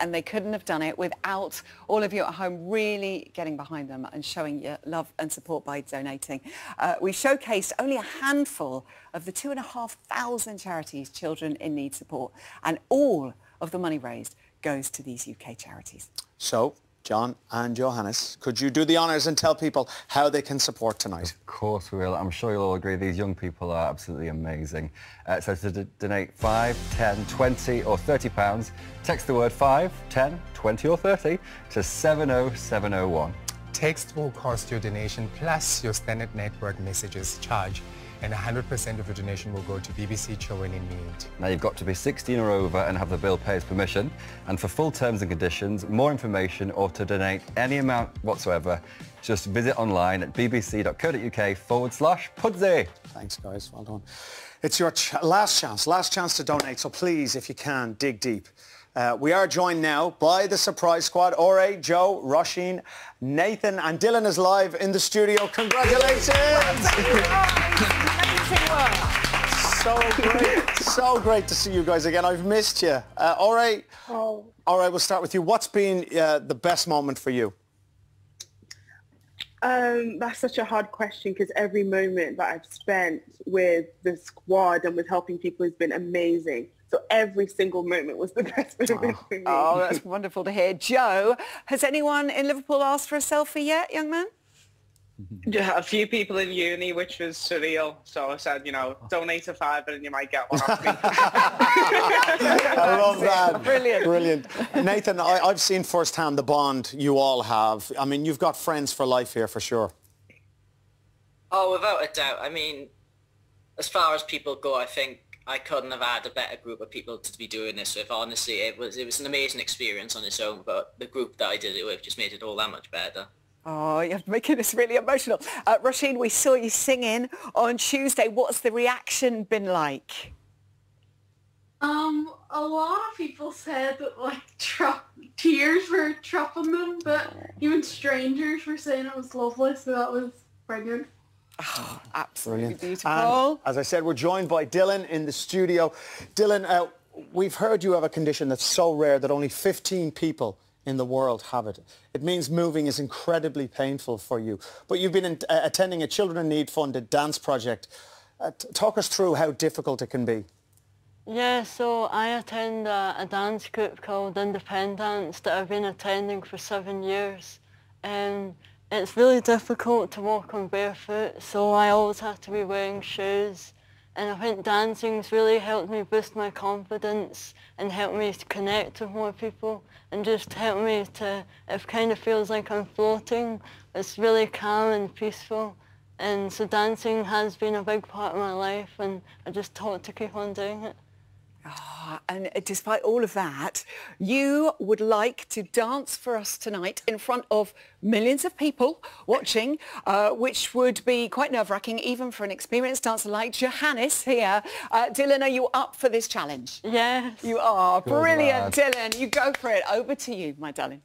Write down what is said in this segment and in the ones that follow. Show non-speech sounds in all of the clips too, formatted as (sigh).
and they couldn't have done it without all of you at home really getting behind them and showing your love and support by donating. Uh, we showcased only a handful of the two and a half thousand charities children in need support, and all of the money raised goes to these UK charities. So John and Johannes, could you do the honours and tell people how they can support tonight? Of course we will. I'm sure you'll all agree these young people are absolutely amazing. Uh, so to donate 5, 10, 20 or 30 pounds, text the word 5, 10, 20 or 30 to 70701. Text will cost your donation plus your standard network messages charge and 100% of your donation will go to BBC Children in Need. Now you've got to be 16 or over and have the bill payer's permission. And for full terms and conditions, more information or to donate any amount whatsoever, just visit online at bbc.co.uk forward slash Pudsey. Thanks guys, well done. It's your ch last chance, last chance to donate, so please, if you can, dig deep. Uh, we are joined now by the surprise squad. Ore, Joe, Roisin, Nathan and Dylan is live in the studio. Congratulations! so great, so great to see you guys again. I've missed you. Uh, Ore, oh. all right, we'll start with you. What's been uh, the best moment for you? Um, that's such a hard question because every moment that I've spent with the squad and with helping people has been amazing. So every single moment was the (laughs) best moment oh. for me. Oh, that's wonderful to hear. Joe, has anyone in Liverpool asked for a selfie yet, young man? Yeah, a few people in uni, which was surreal. So I said, you know, donate a fiver and you might get one off me. (laughs) I love that. Brilliant. Brilliant. Nathan, I, I've seen firsthand the bond you all have. I mean, you've got friends for life here for sure. Oh, without a doubt. I mean, as far as people go, I think I couldn't have had a better group of people to be doing this with. Honestly, it was it was an amazing experience on its own, but the group that I did it with just made it all that much better. Oh, you're making us really emotional. Uh, Roisin, we saw you singing on Tuesday. What's the reaction been like? Um, a lot of people said that like tears were trapping them, but even strangers were saying it was lovely, so that was brilliant. Oh, absolutely Brilliant. beautiful. And as I said, we're joined by Dylan in the studio. Dylan, uh, we've heard you have a condition that's so rare that only 15 people in the world have it. It means moving is incredibly painful for you. But you've been in, uh, attending a Children in Need funded dance project. Uh, talk us through how difficult it can be. Yeah, so I attend a, a dance group called Independence that I've been attending for seven years. And it's really difficult to walk on barefoot, so I always have to be wearing shoes. And I think dancing's really helped me boost my confidence and helped me to connect with more people and just helped me to, it kind of feels like I'm floating. It's really calm and peaceful. And so dancing has been a big part of my life and I just thought to keep on doing it. Oh, and despite all of that, you would like to dance for us tonight in front of millions of people watching, uh, which would be quite nerve-wracking even for an experienced dancer like Johannes here. Uh, Dylan, are you up for this challenge? Yes. You are. Good Brilliant, lad. Dylan. You go for it. Over to you, my darling.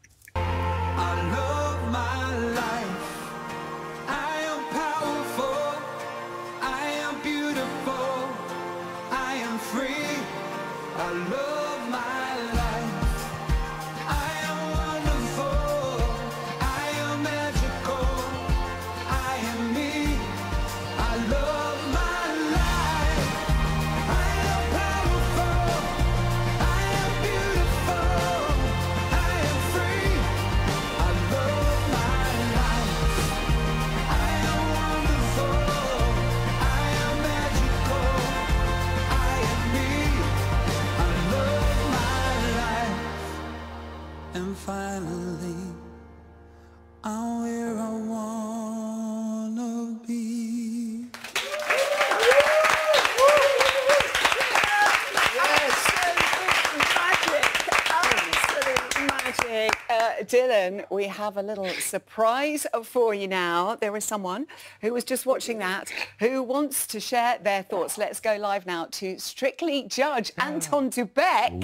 Dylan, we have a little surprise for you now. There is someone who was just watching that who wants to share their thoughts. Let's go live now to Strictly Judge Anton du Beke.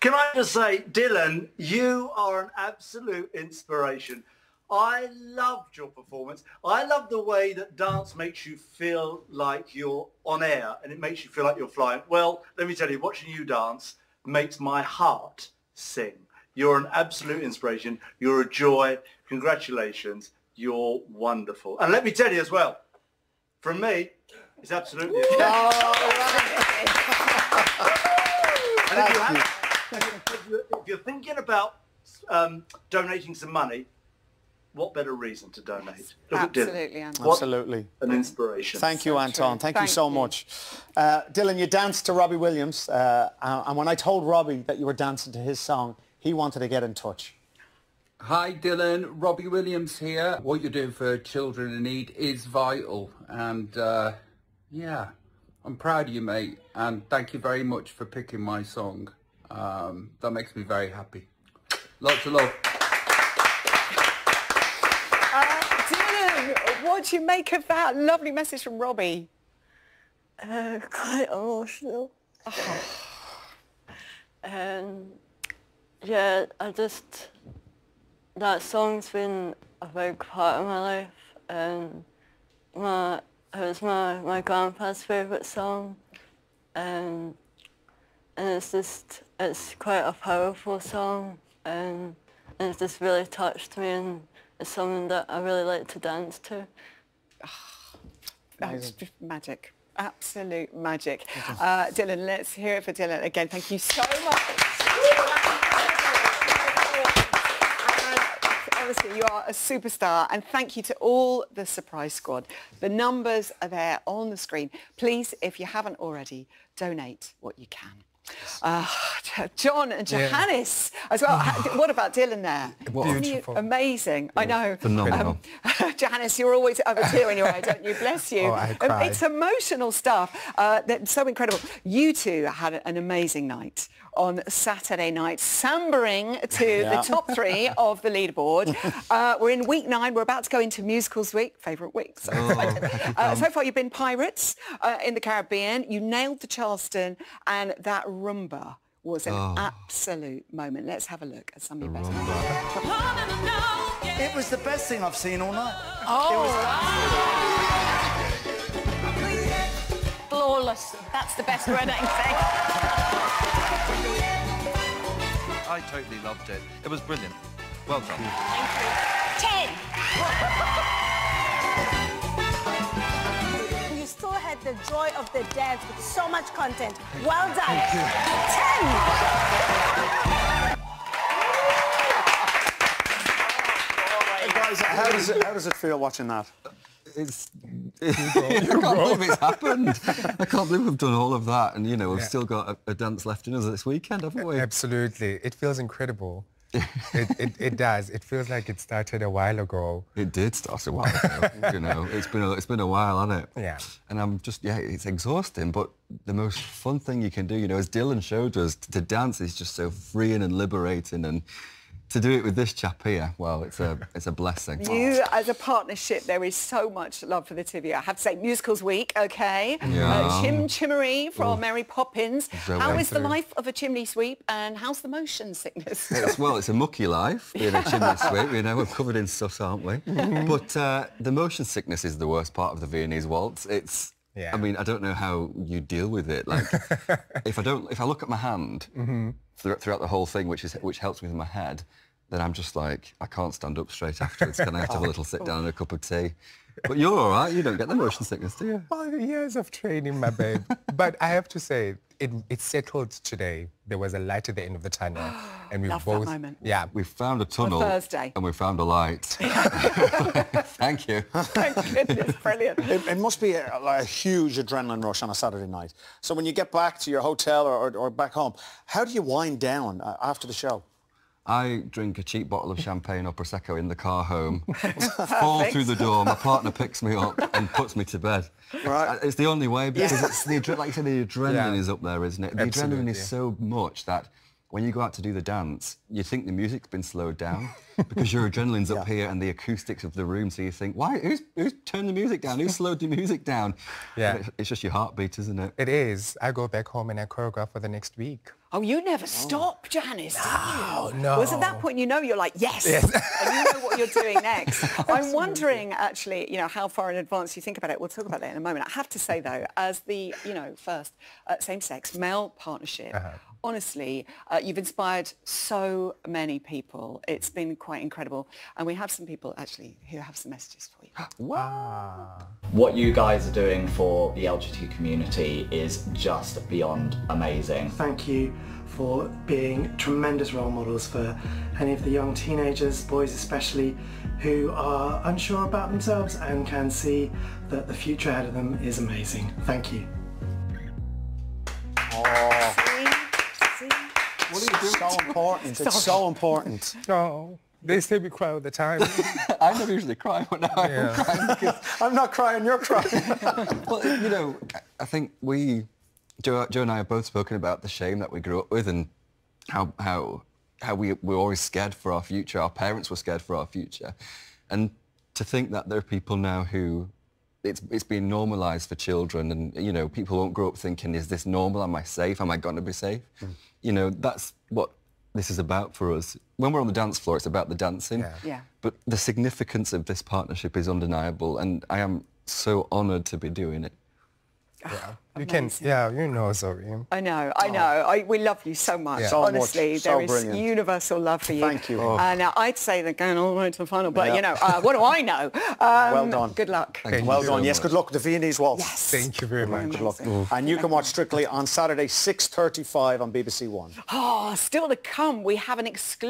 Can I just say, Dylan, you are an absolute inspiration. I loved your performance. I love the way that dance makes you feel like you're on air and it makes you feel like you're flying. Well, let me tell you, watching you dance, makes my heart sing. You're an absolute inspiration. You're a joy. Congratulations. You're wonderful. And let me tell you as well, from me, it's absolutely. And if, you have, if you- if you're thinking about um, donating some money, what better reason to donate? Look at Dylan. Absolutely, Anton. What Absolutely. an inspiration. Thank you, Anton. Thank, you so you. much. Uh, Dylan, you danced to Robbie Williams, uh, and when I told Robbie that you were dancing to his song, he wanted to get in touch. Hi Dylan, Robbie Williams here. What you're doing for children in need is vital and uh, yeah, I'm proud of you mate and thank you very much for picking my song. Um, that makes me very happy. Lots of love. Uh, Dylan, what do you make of that lovely message from Robbie? Uh, quite emotional. and (sighs) um, yeah, I just that song's been a big part of my life, and my it was my my grandpa's favourite song, and and it's just it's quite a powerful song, and, and it's just really touched me, and it's something that I really like to dance to. (sighs) That's just magic. Absolute magic. Uh, Dylan, let's hear it for Dylan again. Thank you so much. And Honestly, you are a superstar and thank you to all the surprise squad. The numbers are there on the screen. Please, if you haven't already, donate what you can. Uh, John and Yeah. Johannes as well. Ha- what about Dylan there? What- Isn't he Beautiful. amazing? I know. Phenomenal. Um, (laughs) Johannes, you're always have a tear in your eye, don't you? Bless (laughs) you. Oh, I Um, cried. It's emotional stuff. Uh, that's so incredible. You two had an amazing night on Saturday night, sambering to Yeah. the top three (laughs) of the leaderboard. Uh, we're in week nine. We're about to go into musicals week, favourite week. So, uh, so far, you've been Pirates uh, in the Caribbean. You nailed the Charleston, and that rumba was an oh. absolute moment. Let's have a look at some of your best. It was the best thing I've seen all night. Oh. Flawless. That's the best word I can say. I totally loved it. It was brilliant. Well done. say. Ten. (laughs) You still had the joy of the dance with so much content. Well done. Ten. Hey guys, how does it, how does it feel watching that? It's, (laughs) I can't believe it's happened. I can't believe we've done all of that, and you know we've Yeah. still got a, a dance left in us this weekend, haven't we? Absolutely. It feels incredible. It, it, it does. It feels like it started a while ago. It did start a while ago. (laughs) you know, it's been a, it's been a while, hasn't it? Yeah. And I'm just yeah, it's exhausting, but the most fun thing you can do, you know, as Dylan showed us, to dance is just so freeing and liberating, and to do it with this chap here, well, it's a it's a blessing. You, as a partnership, there is so much love for the you. I have to say, Musicals Week, okay? Yeah. Uh, Chim Chimmery from Mary Poppins. So How is the life of a chimney sweep and how's the motion sickness? It's, well, it's a mucky life being a chimney (laughs) sweep. You know, we're covered in stuff, aren't we? but uh, the motion sickness is the worst part of the Viennese waltz. It's. Yeah. I mean, I don't know how you deal with it. Like, (laughs) if I don't, if I look at my hand mm-hmm. thr- throughout the whole thing, which is which helps me with my head, then I'm just like, I can't stand up straight afterwards. Can I have to have a little sit down and a cup of tea? But you're all right. You don't get the motion sickness, do you? Oh, years of training, my babe. but I have to say, it, it settled today. There was a light at the end of the tunnel. (gasps) And we Love that both... moment. Yeah. We found a tunnel Thursday. and we found a light. (laughs) (laughs) Thank you. (laughs) Thank goodness, brilliant. It, it must be a, like a huge adrenaline rush on a Saturday night. So when you get back to your hotel or, or, or back home, how do you wind down uh, after the show? I drink a cheap bottle of champagne or prosecco in the car home, (laughs) fall through the door. My partner picks me up and puts me to bed. Right. Uh, It's the only way because it's the like you said, the adrenaline Yeah. is up there, isn't it? The Absolutely. adrenaline is so much that when you go out to do the dance, you think the music's been slowed down (laughs) because your adrenaline's up here and the acoustics of the room. So you think, why? Who's who's turned the music down? Who slowed the music down? Yeah. But It's just your heartbeat, isn't it? It is. I go back home and I choreograph for the next week. Oh, you never stop, Johannes, you? no. Was at that point you know you're like, yes, and you know what you're doing next. (laughs) I'm wondering, actually, you know, how far in advance you think about it. We'll talk about that in a moment. I have to say, though, as the, you know, first uh, same-sex male partnership, honestly, uh, you've inspired so many people. It's been quite incredible. And we have some people actually who have some messages for you. (gasps) wow. What you guys are doing for the LGBT community is just beyond amazing. Thank you for being tremendous role models for any of the young teenagers, boys especially, who are unsure about themselves and can see that the future ahead of them is amazing. Thank you. What are you doing? So (laughs) important. It's so important. No. They say we cry all the time. (laughs) I never usually cry, but now Yeah. I'm crying because (laughs) I'm not crying, you're crying. well, you know, I think we, Joe, Joe and I have both spoken about the shame that we grew up with and how how how we were always scared for our future. Our parents were scared for our future, and to think that there are people now who it's it's been normalised for children, and you know, people won't grow up thinking, "Is this normal? Am I safe? Am I going to be safe?" Hmm. You know, that's what this is about for us. When we're on the dance floor, it's about the dancing. Yeah. But the significance of this partnership is undeniable, and I am so honoured to be doing it. Yeah. (sighs) You can, yeah, you know, Zoe. I know, I know. I, we love you so much. Yeah. So much, Honestly, so there is brilliant. universal love for you. Thank you. Oh. And uh, I'd say they're going all the way to the final, but Yeah. you know, uh, what do I know? (laughs) Um, well done. Good luck. well done. Yes, good luck the Viennese Waltz. Yes. Thank you very much. Good luck. And you can watch Strictly on Saturday, 6.35 on BBC One. Oh, still to come, we have an exclusive